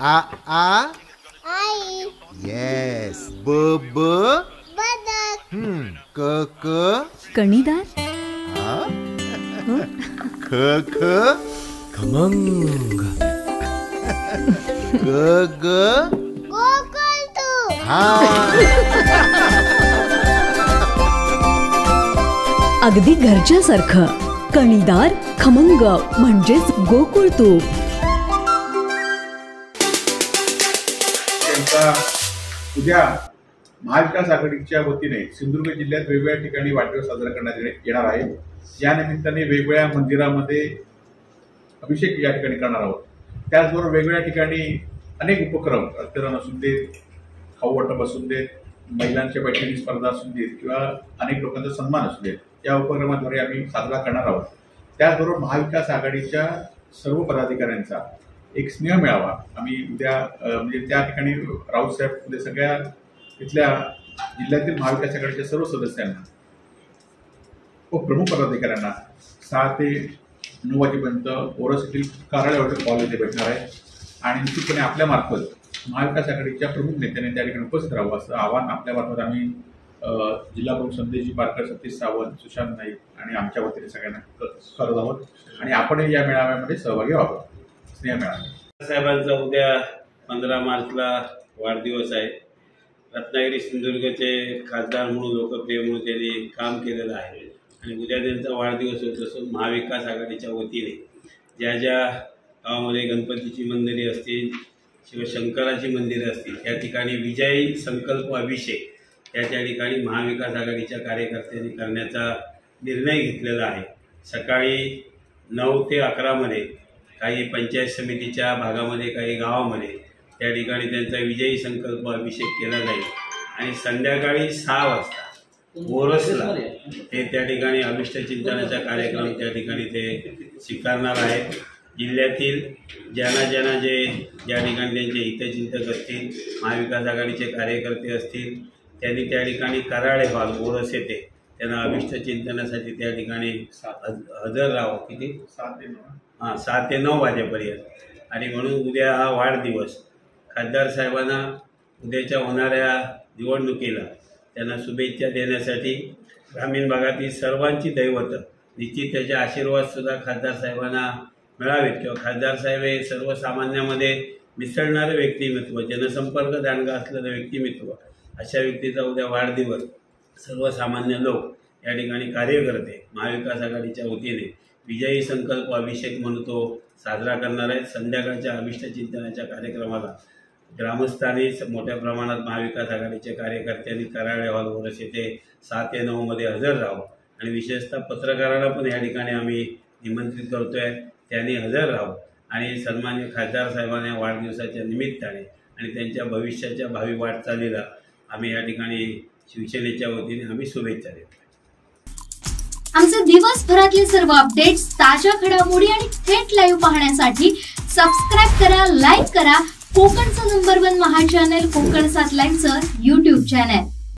A A? I. Yes. B B? Badak. Hmm. K K? कणीदार? हाँ? ख ख खमंग. ग ग गोकुल तू अगदी घरच्यासारखं. कणीदार खमंग म्हणजेच गोकुळ आता उद्या महाविकास आघाडीच्या वतीने सिंधुदुर्ग जिल्ह्यात वेगवेगळ्या ठिकाणी वाढदिवस साजरा करण्यात येणे- येणार आहे. या निमित्ताने वेगवेगळ्या मंदिरामध्ये अभिषेक या ठिकाणी करणार आहोत. त्याचबरोबर वेगवेगळ्या ठिकाणी अनेक उपक्रम रक्तदान असू देत खाऊ वाटप असू देत महिलांच्या बैठकी स्पर्धा असू देत किंवा अनेक लोकांचा सन्मान असू देत या उपक्रमाद्वारे आम्ही साजरा करणार आहोत. त्याचबरोबर महाविकास आघाडीच्या सर्व पदाधिकाऱ्यांचा एक स्नेह मिळावा. आम्ही उद्या म्हणजे त्या ठिकाणी राऊत साहेब उद्या सगळ्या इथल्या जिल्ह्यातील महाविकास आघाडीच्या सर्व सदस्यांना व प्रमुख पदाधिकाऱ्यांना सहा ते नऊ वाजेपर्यंत ओरस येथील कार्यालयावर कॉल येथे भेटणार आहे. आणि निश्चितपणे आपल्या मार्फत महाविकास आघाडीच्या प्रमुख नेत्यांनी त्या ठिकाणी उपस्थित राहावं असं आव्हान आपल्या मार्फत आम्ही जिल्हा प्रमुख संदेशजी पारकर सतीश सावंत सुशांत नाईक आणि आमच्या वतीने सगळ्यांना करत आहोत. आणि आपणही या मेळाव्यामध्ये सहभागी व्हावं. स्नेह मिळाला साहेबांचा उद्या पंधरा मार्चला वाढदिवस आहे. रत्नागिरी सिंधुदुर्गचे खासदार म्हणून लोकप्रिय म्हणून त्यांनी काम केलेलं आहे. आणि उद्या त्यांचा वाढदिवस होत असून महाविकास आघाडीच्या वतीने. ज्या ज्या गावामध्ये गणपतीची मंदिरे असतील शिवशंकराची मंदिरे असतील त्या ठिकाणी विजयी संकल्प अभिषेक याच्या ठिकाणी महाविकास आघाडीच्या कार्यकर्त्यांनी करण्याचा निर्णय घेतलेला आहे. सकाळी नऊ ते अकरामध्ये काही पंचायत समितीच्या भागामध्ये काही गावामध्ये त्या ठिकाणी त्यांचा विजयी संकल्प अभिषेक केला जाईल. आणि संध्याकाळी सहा वाजता बोरसला ते त्या ठिकाणी अभिष्ट चिंतनाचा कार्यक्रम त्या ठिकाणी ते स्वीकारणार आहेत. जिल्ह्यातील ज्यांना ज्यांना जे ज्या ठिकाणी त्यांचे हितचिंतक असतील महाविकास आघाडीचे कार्यकर्ते असतील त्यांनी त्या ठिकाणी कराळे भाग बोरस येते त्यांना अभिष्ट चिंतनासाठी त्या ठिकाणी हजर राहावं. किती? सात हां सात ते नऊ वाजेपर्यंत. आणि म्हणून उद्या हा वाढदिवस. खासदार साहेबांना उद्याच्या होणाऱ्या निवडणुकीला त्यांना शुभेच्छा देण्यासाठी ग्रामीण भागातील सर्वांची दैवत निश्चित त्याचे आशीर्वादसुद्धा खासदार साहेबांना मिळावेत. किंवा खासदार साहेब हे सर्वसामान्यामध्ये मिसळणारं व्यक्तिमत्व जनसंपर्क दांडगा असलेलं व्यक्तिमत्व अशा व्यक्तीचा उद्या वाढदिवस सर्वसामान्य लोक या ठिकाणी कार्यकर्ते महाविकास आघाडीच्या वतीने विजयी संकल्प अभिषेक म्हणतो साजरा करणार आहेत संध्याकाळच्या अभिष्ट चिंतनाच्या कार्यक्रमाला ग्रामस्थांनी मोठ्या प्रमाणात महाविकास आघाडीच्या कार्यकर्त्यांनी कराळे हॉल वरस येथे सात ते नऊमध्ये हजर राहावं. आणि विशेषतः पत्रकाराला पण या ठिकाणी आम्ही निमंत्रित करतो आहे त्यांनी हजर राहावं. आणि सन्मान्य खासदार साहेबांना वाढदिवसाच्या निमित्ताने आणि त्यांच्या भविष्याच्या भावी वाटचालीला आम्ही या ठिकाणी शिवसेनेच्या वतीने आम्ही शुभेच्छा देतो. आमचे दिवसभरातले सर्व अपडेट्स ताज्या घडामोडी आणि थेट लाईव्ह पाहण्यासाठी सबस्क्राईब करा लाईक करा. कोकणचं नंबर वन महा चॅनल कोकण सात लाईनचं युट्यूब चॅनल